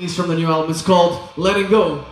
It's from the new album. It's called Letting Go.